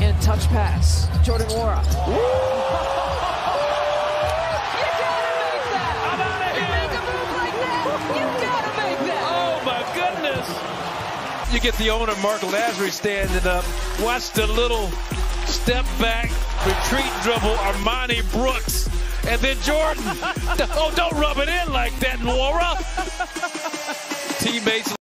And touch pass. Jordan Nwora. Oh my goodness! You get the owner Marc Lasry, standing up. Watch the little step back, retreat dribble, Armoni Brooks, and then Jordan. oh, don't rub it in like that, Nwora. Teammates